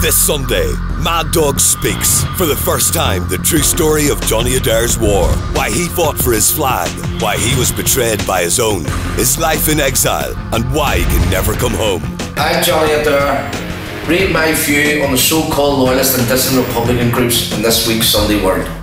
This Sunday, Mad Dog speaks for the first time the true story of Johnny Adair's war, why he fought for his flag, why he was betrayed by his own, his life in exile, and why he can never come home. I'm Johnny Adair. Read my view on the so called loyalist and dissident Republican groups in this week's Sunday World.